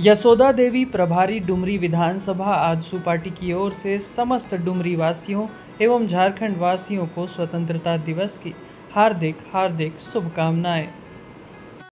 यशोदा देवी प्रभारी डुमरी विधानसभा आजसू पार्टी की ओर से समस्त डुमरी वासियों एवं झारखंड वासियों को स्वतंत्रता दिवस की हार्दिक हार्दिक शुभकामनाएँ।